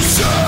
Revolution